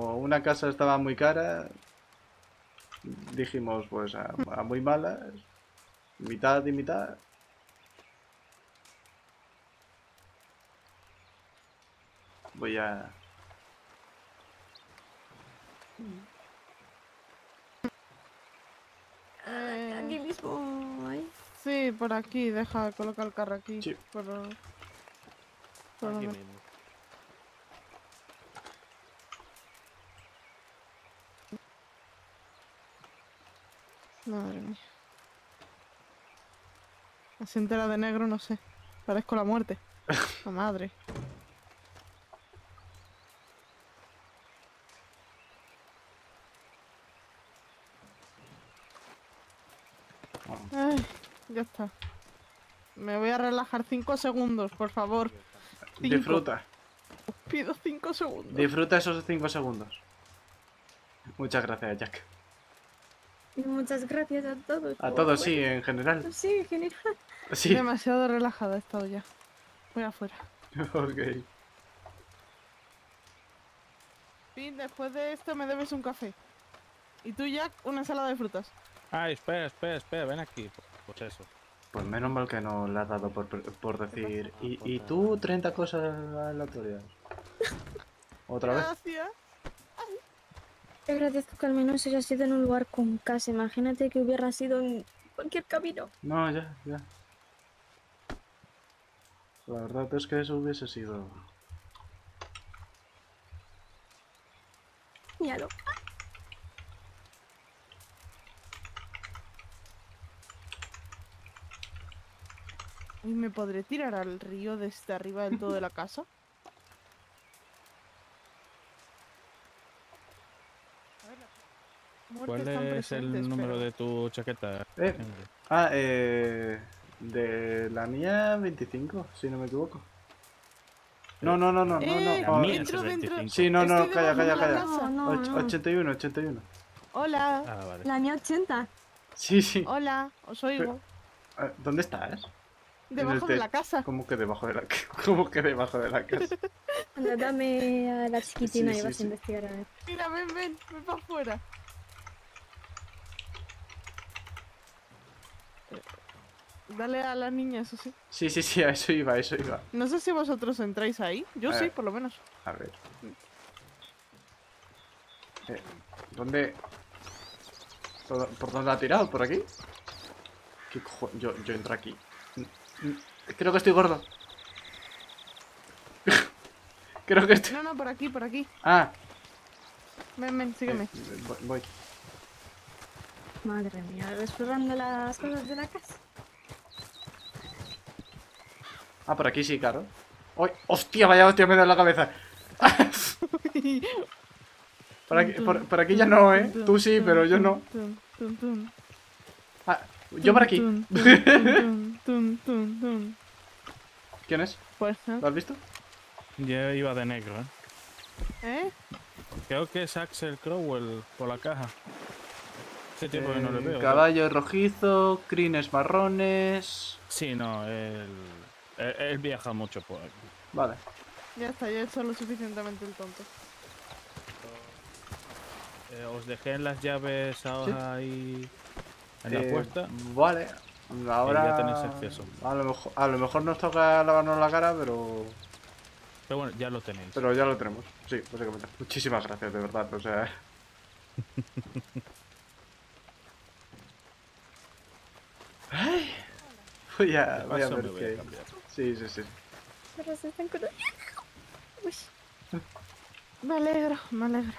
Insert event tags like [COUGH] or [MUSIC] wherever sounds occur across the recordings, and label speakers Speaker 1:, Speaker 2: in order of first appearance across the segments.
Speaker 1: una casa estaba muy cara, dijimos pues a, a muy malas, mitad y mitad. Voy a...
Speaker 2: Aquí mismo. ay.
Speaker 3: sí, por aquí, deja, coloca el carro aquí.
Speaker 1: Sí.
Speaker 3: Por, por
Speaker 4: Aquí
Speaker 3: donde-
Speaker 4: mismo.
Speaker 3: Madre mía. Así entera de negro, no sé. Parezco la muerte. [LAUGHS] La madre. Ay, ya está. Me voy a relajar cinco segundos, por favor. Cinco.
Speaker 1: Disfruta,
Speaker 3: Os pido cinco segundos.
Speaker 1: disfruta esos 5 segundos. Muchas gracias, Jack.
Speaker 2: Y Muchas gracias a todos.
Speaker 1: A todos, sí, en general.
Speaker 2: Sí, [LAUGHS] genial.
Speaker 1: Sí,
Speaker 3: Demasiado relajada he estado ya. Voy afuera. [LAUGHS]
Speaker 1: ok.
Speaker 3: Fin, después de esto me debes un café. Y tú, Jack, una ensalada de frutas.
Speaker 4: Ay, espera, espera, espera, ven aquí. Pues eso.
Speaker 1: Pues menos mal que no le has dado por, por decir. ¿Y, y tú 30 cosas aleatorias? [LAUGHS] ¿Otra vez?
Speaker 3: Gracias.
Speaker 2: Te agradezco que al menos haya sido en un lugar con casa. Imagínate que hubiera sido en cualquier camino.
Speaker 1: No, ya, ya. La verdad es que eso hubiese sido.
Speaker 2: Míralo.
Speaker 3: ¿Y me podré tirar al río desde arriba del todo de la casa? [LAUGHS]
Speaker 4: ¿Cuál es el número de tu chaqueta?
Speaker 1: Eh. Ah, eh. De la mía 25, si no me equivoco. No, no, no, no, no,
Speaker 3: Eh,
Speaker 1: no. Oh,
Speaker 3: dentro,
Speaker 4: el
Speaker 3: dentro.
Speaker 4: 25.
Speaker 1: Sí, no, no,
Speaker 3: Estoy
Speaker 1: calla, calla,
Speaker 3: de la
Speaker 1: calla.
Speaker 3: casa.
Speaker 2: No, no,
Speaker 1: Och-
Speaker 2: no.
Speaker 1: 81, 81.
Speaker 3: Hola,
Speaker 4: Ah, vale.
Speaker 2: La mía 80.
Speaker 1: Sí, sí.
Speaker 3: hola, os oigo.
Speaker 1: Ah, ¿Dónde estás?
Speaker 3: Debajo de
Speaker 1: te-
Speaker 3: la casa.
Speaker 1: ¿Cómo que debajo de la [LAUGHS] ¿Cómo que debajo de la casa?
Speaker 2: Anda, dame a la chiquitina
Speaker 1: Sí,
Speaker 2: y
Speaker 1: sí,
Speaker 2: vas
Speaker 1: sí.
Speaker 2: a investigar a ver.
Speaker 3: Mira, ven, ven, ven para afuera. Dale a la niña, eso sí.
Speaker 1: Sí, sí, sí, a eso iba, a eso iba.
Speaker 3: No sé si vosotros entráis ahí. Yo
Speaker 1: A
Speaker 3: sí,
Speaker 1: ver.
Speaker 3: por lo menos.
Speaker 1: A ver. Eh, ¿Dónde? ¿Por dónde ha tirado? ¿Por aquí? ¿Qué cojo- Yo, yo entro aquí. Creo que estoy gordo. [LAUGHS] Creo que estoy...
Speaker 3: No, no, por aquí, por aquí.
Speaker 1: Ah,
Speaker 3: Ven, ven, sígueme.
Speaker 1: eh, voy- voy.
Speaker 2: Madre mía, explorando las cosas de la casa.
Speaker 1: Ah, por aquí sí, claro. ¡Ay! ¡Hostia, vaya hostia me da en la cabeza! [LAUGHS] Por aquí, por, por aquí ya no, ¿eh? Tú sí, pero yo no. Ah, yo por aquí. [LAUGHS] ¿Quién es?
Speaker 3: Pues, ¿eh?
Speaker 1: ¿Lo has visto?
Speaker 4: Yo iba de negro, ¿eh?
Speaker 3: ¿Eh?
Speaker 4: Creo que es Axel Crowell por la caja. Hace tiempo que no le
Speaker 1: Eh,
Speaker 4: veo.
Speaker 1: Caballo rojizo, crines marrones.
Speaker 4: Sí, no, él, él, él viaja mucho por aquí.
Speaker 1: Vale.
Speaker 3: Ya está, ya he hecho lo suficientemente el tonto.
Speaker 4: Eh, os dejé en las llaves ahora ahí en la
Speaker 1: Eh,
Speaker 4: puerta.
Speaker 1: Vale. Ahora.
Speaker 4: ya tenéis acceso.
Speaker 1: A lo, mejor, a lo mejor nos toca lavarnos la cara, pero.
Speaker 4: Pero bueno, ya lo tenéis.
Speaker 1: Pero ya lo tenemos. Sí, básicamente. Muchísimas gracias, de verdad. O sea. [LAUGHS] [LAUGHS] voy a, voy a ver
Speaker 4: voy
Speaker 1: qué
Speaker 4: a.
Speaker 1: Sí, sí, sí.
Speaker 2: Pero se están con... Uy,
Speaker 3: Me alegro, me alegro.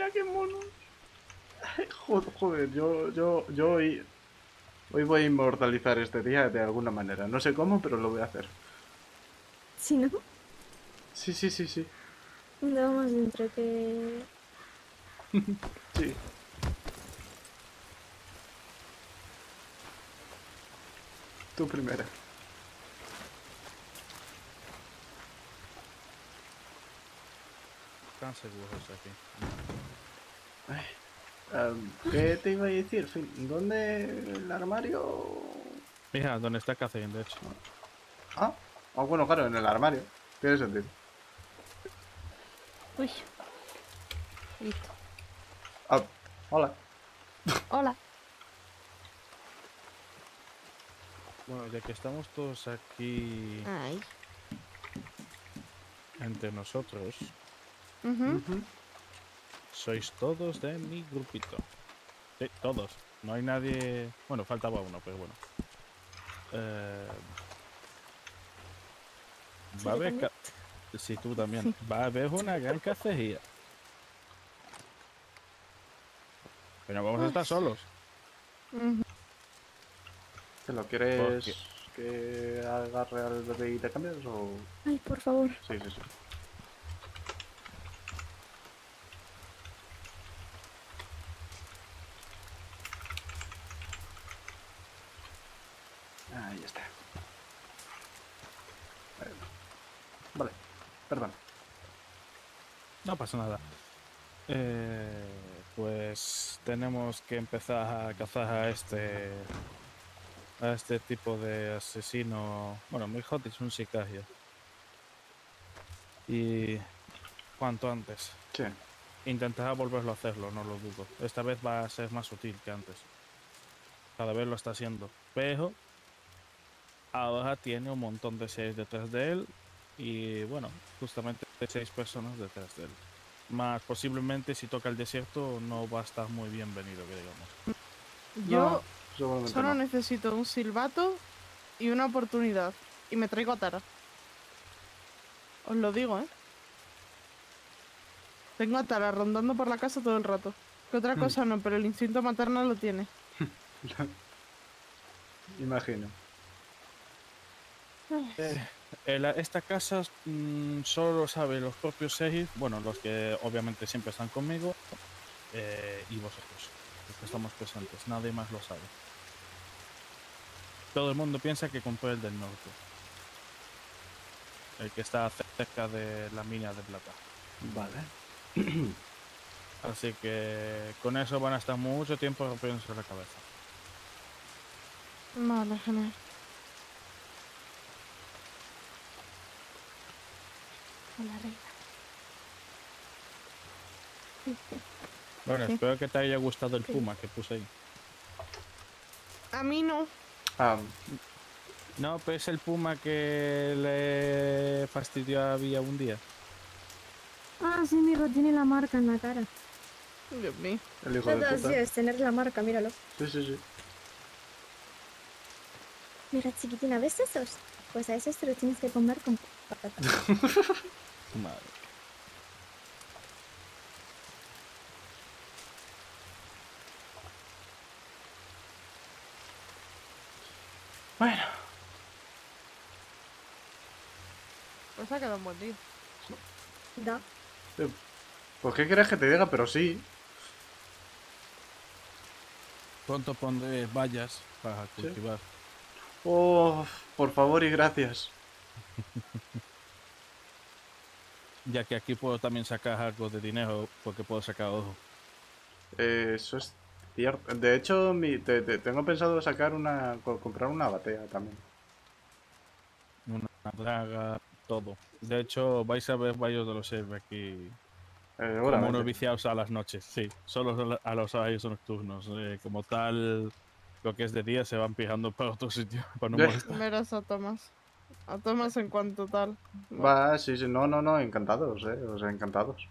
Speaker 1: Mira qué mono. Joder, yo, yo, yo hoy, hoy voy a inmortalizar este día de alguna manera. No sé cómo, pero lo voy a hacer.
Speaker 2: Si no,
Speaker 1: Sí, sí, sí, sí.
Speaker 2: ¿dónde vamos dentro? Que... [LAUGHS]
Speaker 1: Sí. Tú primera.
Speaker 4: Están seguros aquí.
Speaker 1: Am, ¿Qué te iba a decir? ¿Dónde el armario?
Speaker 4: Mira, donde está Catherine, de hecho.
Speaker 1: Ah, ah, bueno, claro, en el armario. Tiene sentido.
Speaker 2: Uy. Listo.
Speaker 1: Ah, hola.
Speaker 2: Hola.
Speaker 4: Bueno, ya que estamos todos aquí
Speaker 3: Ay.
Speaker 4: entre nosotros, Sois todos de mi grupito. Sí, todos. No hay nadie. Bueno, faltaba uno, pero bueno. Eh, Va a haber. ca- Sí, tú también. Va a haber una gran cacería. Pero no vamos a estar solos.
Speaker 1: ¿Te lo quieres que agarre al bebé y te cambias o...?
Speaker 2: Ay, por favor.
Speaker 1: Sí, sí, sí. Ahí está. Bueno. Vale, perdón.
Speaker 4: No pasa nada. Eh, pues tenemos que empezar a cazar a este a este tipo de asesino. Bueno, mi hot es un sicario. Y cuanto antes.
Speaker 1: Sí.
Speaker 4: Intentará volverlo a hacerlo, no lo dudo. Esta vez va a ser más sutil que antes. Cada vez lo está haciendo. Pero ahora tiene un montón de seis detrás de él. Y bueno, justamente seis personas detrás de él. Más posiblemente si toca el desierto no va a estar muy bienvenido, que digamos.
Speaker 3: Yo
Speaker 1: No,
Speaker 3: solo
Speaker 1: no.
Speaker 3: necesito un silbato y una oportunidad. Y me traigo a Tara. Os lo digo, ¿eh? Tengo a Tara rondando por la casa todo el rato. Que otra
Speaker 1: Hmm.
Speaker 3: cosa no, pero el instinto materno lo tiene. [LAUGHS]
Speaker 1: Imagino.
Speaker 4: Eh, el- esta casa mm, solo lo saben los propios seis, bueno, los que obviamente siempre están conmigo, eh, y vosotros, los que estamos presentes. Nadie más lo sabe. Todo el mundo piensa que compré el del norte. El que está cerca de la mina de plata.
Speaker 1: Vale. [CLEARS THROAT]
Speaker 4: Así que con eso van a estar mucho tiempo rompiéndose la cabeza.
Speaker 3: Vale, genial.
Speaker 2: Hola, reina.
Speaker 4: Bueno,
Speaker 3: Sí.
Speaker 4: espero que te haya gustado el puma que puse ahí.
Speaker 3: A mí no.
Speaker 1: Ah,
Speaker 4: No, pues es el puma que le fastidió a Vía un día.
Speaker 2: Ah, sí, miro, tiene la marca en la cara.
Speaker 3: Dios mío.
Speaker 1: el hijo de
Speaker 2: Todo
Speaker 1: puta.
Speaker 2: así es tener la marca, míralo.
Speaker 1: Sí, sí, sí.
Speaker 2: Mira, chiquitina, ¿ves esos? Pues a esos te los tienes que comer con [LAUGHS] patata.
Speaker 4: Madre.
Speaker 1: Bueno.
Speaker 3: Pues ha quedado un buen día.
Speaker 2: Da.
Speaker 1: Pues qué quieres que te diga, pero sí.
Speaker 4: Pronto pondré vallas para
Speaker 1: Sí.
Speaker 4: cultivar.
Speaker 1: Oh, por favor y gracias.
Speaker 4: Ya que aquí puedo también sacar algo de dinero porque puedo sacar oro.
Speaker 1: Eh, eso es cierto. De hecho, mi, te- te- tengo pensado sacar una. co- comprar una batea también.
Speaker 4: Una draga, todo. De hecho, vais a ver varios de los seres aquí
Speaker 1: Eh,
Speaker 4: como unos viciados a las noches. Sí, solo a los horarios nocturnos. Eh, como tal, lo que es de día se van pijando para otro sitio. [LAUGHS] Para no [LAUGHS] molestar.
Speaker 3: Tomás. A Tomás en cuanto tal.
Speaker 1: Va, sí, sí, no, no, no, encantados, eh, o sea, encantados.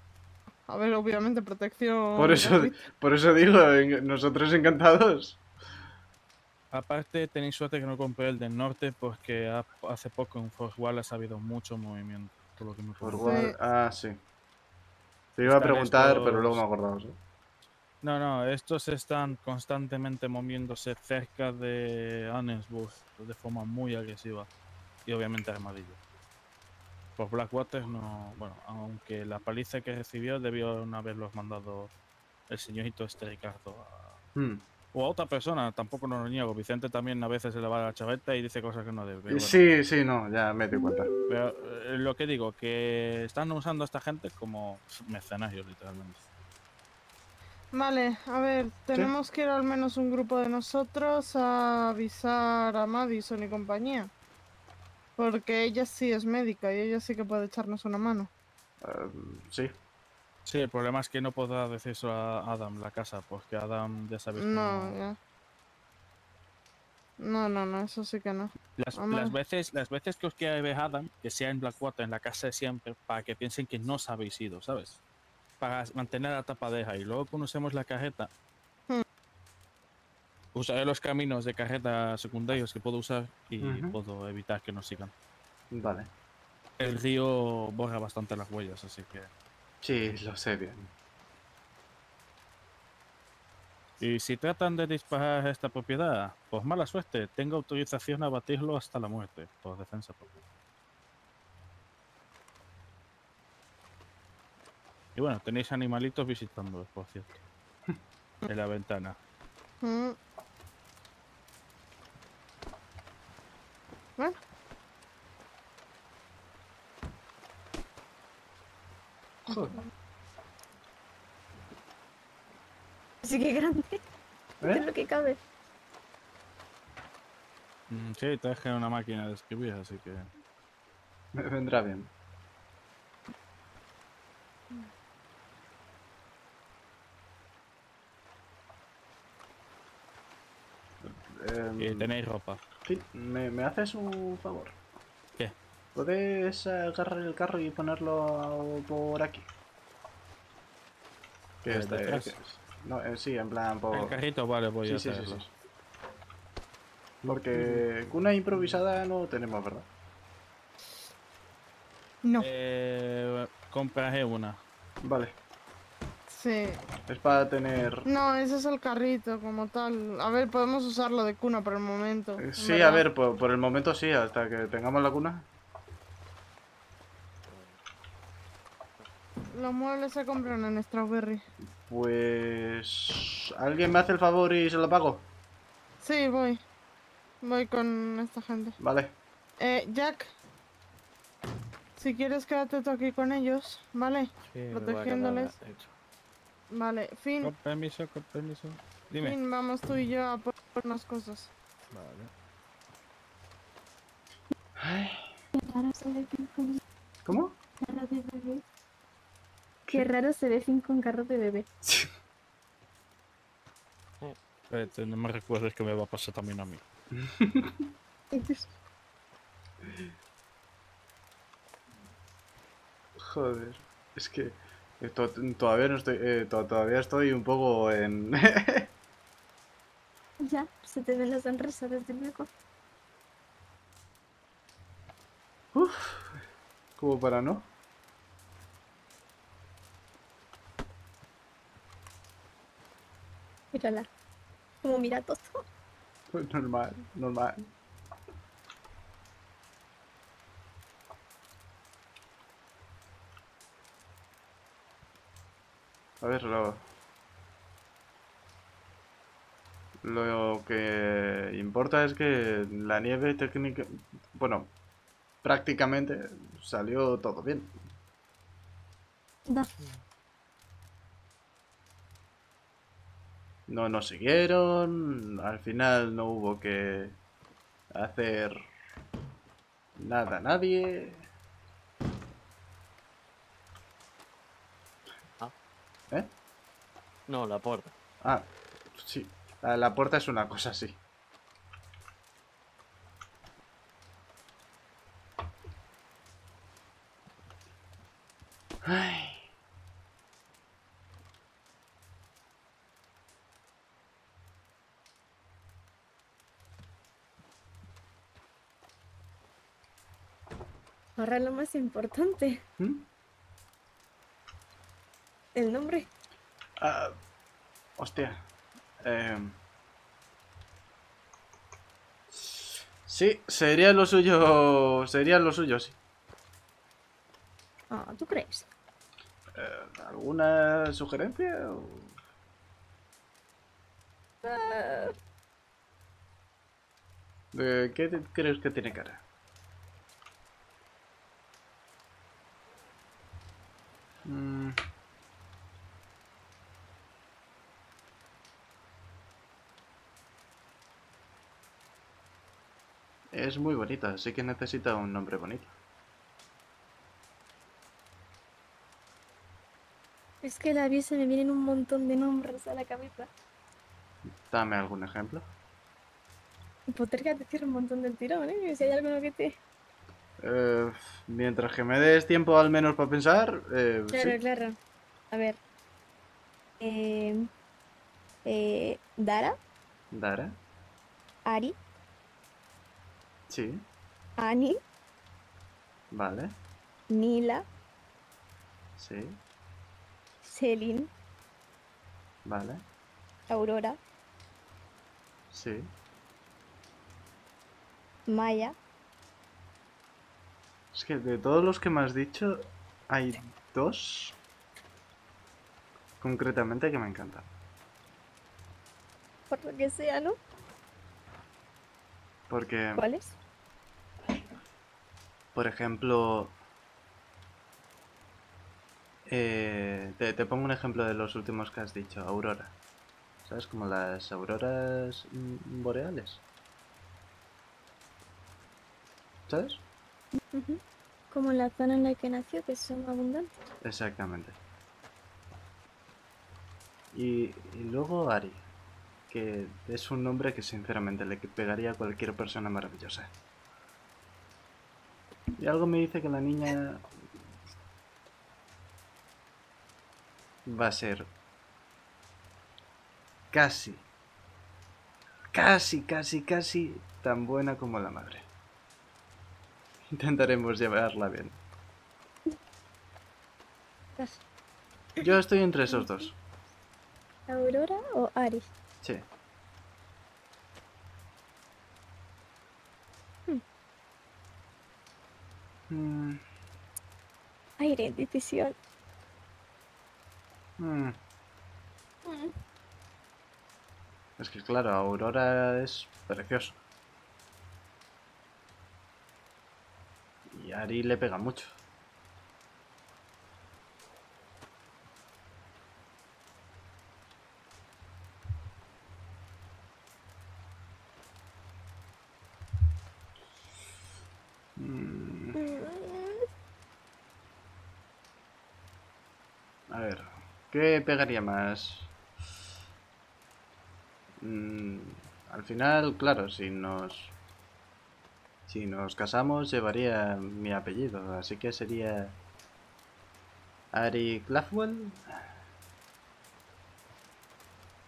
Speaker 3: A ver, obviamente, protección.
Speaker 1: Por eso, por eso digo, nosotros encantados.
Speaker 4: Aparte, tenéis suerte que no compré el del norte porque ha- hace poco en Wallace ha habido mucho movimiento. Por lo que me
Speaker 1: guar-
Speaker 3: Sí.
Speaker 1: Ah, sí. Te iba a preguntar, pero luego me he acordado. ¿sí?
Speaker 4: No, no, estos están constantemente moviéndose cerca de Annesburg de forma muy agresiva y obviamente armadillo. Pues Blackwater no, bueno, aunque la paliza que recibió debió no haberlos mandado el señorito este Ricardo a-
Speaker 1: Hmm.
Speaker 4: o a otra persona, tampoco no lo niego. Vicente también a veces se le va la chaveta y dice cosas que no debe. bueno.
Speaker 1: Sí, sí, no, ya me doy cuenta.
Speaker 4: Pero eh, lo que digo, que están usando a esta gente como mercenarios, literalmente.
Speaker 3: Vale, a ver, tenemos que ir al menos un grupo de nosotros a avisar a Madison y compañía. Porque ella sí es médica y ella sí que puede echarnos una mano.
Speaker 1: Eh, sí,
Speaker 4: Sí, el problema es que no podrá decir eso a Adam, la casa, porque Adam ya sabes
Speaker 3: No, ya. No, no, no, eso sí que no.
Speaker 4: Las, las veces, las veces que os ver Adam, que sea en Blackwater, en la casa de siempre, para que piensen que no os habéis ido, ¿sabes? Para mantener la tapadeja y luego conocemos la carreta. Usaré los caminos de carreta secundarios que puedo usar y puedo evitar que nos sigan.
Speaker 1: vale.
Speaker 4: El río borra bastante las huellas, así que...
Speaker 1: Sí, lo sé bien.
Speaker 4: Y si tratan de disparar esta propiedad, pues mala suerte, tengo autorización a batirlo hasta la muerte, por defensa propia. Y bueno, tenéis animalitos visitando, por cierto. [LAUGHS] En la ventana.
Speaker 3: Bueno,
Speaker 1: Joder.
Speaker 2: Así que grande, [LAUGHS] es
Speaker 1: ¿Eh?
Speaker 2: lo que cabe.
Speaker 4: Mm, Sí, traje una máquina de escribir, así que...
Speaker 1: Me [LAUGHS] vendrá bien.
Speaker 4: Y
Speaker 1: Em,
Speaker 4: tenéis ropa.
Speaker 1: sí, ¿me, me haces un favor?
Speaker 4: ¿Qué?
Speaker 1: ¿Puedes agarrar el carro y ponerlo por aquí? ¿Qué
Speaker 4: Eh,
Speaker 1: está?
Speaker 4: detrás.
Speaker 1: ¿Qué es? No, eh, sí, en plan por...
Speaker 4: El carrito, vale, voy
Speaker 1: Sí,
Speaker 4: a
Speaker 1: sí, sí, sí. Porque cuna improvisada no tenemos, ¿verdad?
Speaker 3: no.
Speaker 4: Eh, compraré una.
Speaker 1: Vale,
Speaker 3: Sí.
Speaker 1: es para tener...
Speaker 3: No, ese es el carrito como tal. A ver, podemos usarlo de cuna por el momento.
Speaker 1: Eh, Sí, a ver, por, por el momento sí, hasta que tengamos la cuna.
Speaker 3: Los muebles se compran en Strawberry.
Speaker 1: Pues... ¿Alguien me hace el favor y se lo pago?
Speaker 3: Sí, voy. Voy con esta gente.
Speaker 1: Vale.
Speaker 3: Eh, Jack. Si quieres quédate tú aquí con ellos, ¿vale?
Speaker 5: Sí, me voy a quedar,
Speaker 3: Protegiéndoles.
Speaker 5: de hecho.
Speaker 3: Vale, Finn.
Speaker 4: Con permiso, con permiso. Dime.
Speaker 3: Finn, vamos tú y yo a por unas cosas.
Speaker 5: Vale.
Speaker 2: Qué raro se ve Finn con
Speaker 1: ¿Cómo?
Speaker 2: carro de bebé. Qué raro se ve Finn con carro de bebé. [LAUGHS]
Speaker 4: Espérate, no me recuerdes que me va a pasar también a mí. [LAUGHS]
Speaker 1: Joder. Es que... eh, to- todavía no estoy... eh, to- todavía estoy un poco en... [LAUGHS]
Speaker 2: Ya, se te ven las sonrisa desde luego.
Speaker 1: Como para no.
Speaker 2: Mírala. Como mira todo. [LAUGHS]
Speaker 1: Normal, normal. A ver, lo... Lo que importa es que la nieve técnica... Bueno, prácticamente salió todo bien. No nos siguieron, al final no hubo que hacer nada a nadie. ¿Eh?
Speaker 5: No, la puerta.
Speaker 1: Ah, sí. La, la puerta es una cosa así. Ay.
Speaker 2: Ahora lo más importante.
Speaker 1: ¿Mm?
Speaker 2: El nombre.
Speaker 1: Ah, hostia. Em. sí, sería lo suyo. Sería lo suyo, sí.
Speaker 2: Ah, ¿tú crees?
Speaker 1: Eh, ¿Alguna sugerencia? o- ¿De qué crees que tiene cara? Mm. Es muy bonita, así que necesita un nombre bonito.
Speaker 2: es que la vi se me vienen un montón de nombres a la cabeza.
Speaker 1: Dame algún ejemplo.
Speaker 2: Podría decir un montón del tirón, ¿eh? Si hay alguno que te...
Speaker 1: Eh, mientras que me des tiempo al menos para pensar, eh,
Speaker 2: Claro,
Speaker 1: sí.
Speaker 2: claro. A ver. Eh, eh, Dara,
Speaker 1: Dara.
Speaker 2: Ari,
Speaker 1: Sí,
Speaker 2: Ani,
Speaker 1: vale.
Speaker 2: Nila,
Speaker 1: Sí,
Speaker 2: Selin,
Speaker 1: vale.
Speaker 2: Aurora,
Speaker 1: Sí.
Speaker 2: Maya.
Speaker 1: Es que de todos los que me has dicho, hay dos concretamente que me encantan.
Speaker 2: Por lo que sea, ¿no?
Speaker 1: Porque,
Speaker 2: ¿Cuáles?
Speaker 1: Por ejemplo, eh, te, te pongo un ejemplo de los últimos que has dicho, Aurora. ¿Sabes? Como las auroras mm, boreales. ¿Sabes?
Speaker 2: Como la zona en la que nació, que son abundantes.
Speaker 1: Exactamente. Y, y luego Ari, que es un nombre que sinceramente le pegaría a cualquier persona maravillosa. Y algo me dice que la niña va a ser casi, casi, casi, casi tan buena como la madre. Intentaremos llevarla bien. Yo estoy entre esos dos.
Speaker 2: ¿Aurora o Ari?
Speaker 1: Sí. Mm,
Speaker 2: Aire, decisión.
Speaker 1: mm. Es que claro, Aurora es precioso. Y Ari le pega mucho. Mm, A ver, ¿qué pegaría más? Mm, al final, claro, si nos si nos casamos llevaría mi apellido, así que sería Ari Clafwell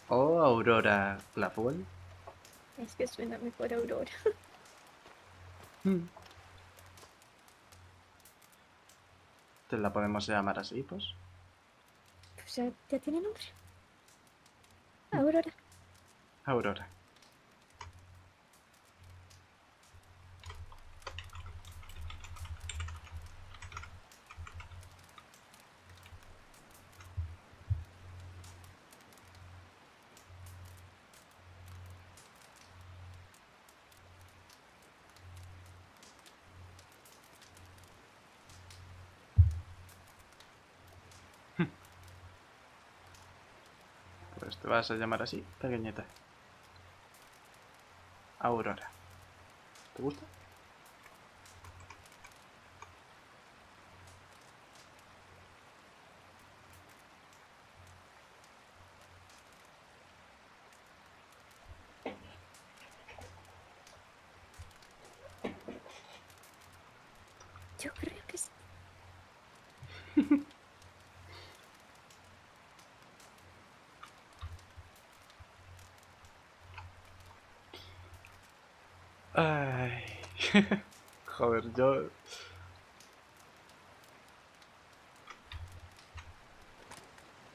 Speaker 1: o Aurora Clafwell.
Speaker 2: Es que suena mejor Aurora. [LAUGHS]
Speaker 1: Hmm. Te la podemos llamar así, pues.
Speaker 2: Ya, ya tiene nombre. Aurora.
Speaker 1: Aurora. Vas a llamar así, pequeñita. Aurora. ¿Te gusta?
Speaker 2: Yo creo que sí.
Speaker 1: Ay. [LAUGHS] Joder, yo